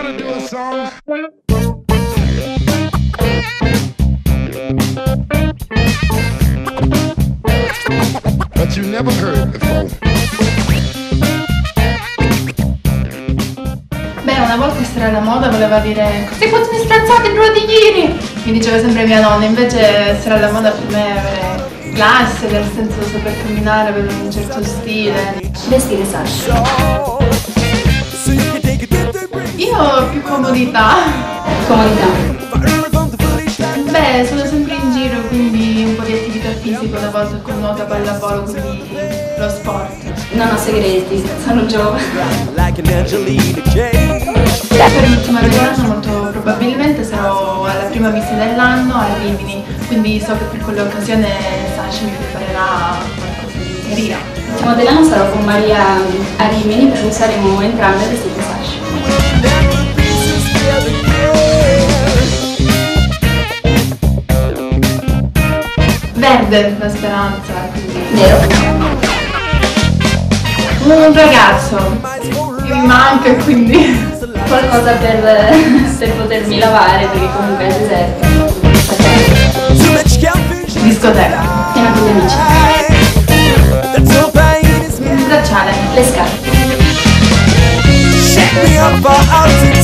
But you never heard before. Beh, una volta essere alla moda voleva dire questi quattro strazzati brodini! Mi diceva sempre mia nonna, invece essere alla moda per me è avere classe, nel senso saper camminare, avere un certo stile. Vestire Sasha. Comodità. Comodità. Beh, sono sempre in giro, quindi un po' di attività fisica, una volta con nuoto, pallavolo, quindi lo sport. Non ho segreti, sono giovane. Per l'ultima vacanza molto probabilmente sarò alla prima visita dell'anno a Rimini, quindi so che per quell'occasione Sashi mi preparerà qualcosa di carino. L'ultimo dell'anno sarò con Maria a Rimini perché saremo entrambe vestite Sasha. Verde la speranza, quindi Vero? un ragazzo che mi manca e quindi Qualcosa per, per potermi lavare perché comunque è deserto. Discoteca, Piena con gli amici. Me. bracciale, Le scarpe. Set me up for out to